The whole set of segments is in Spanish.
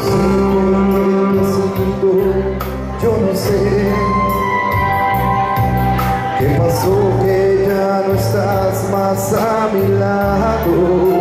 te has ido, yo no sé ¿Qué pasó que ya no estás más a mi lado?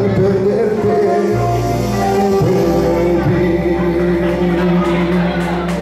I've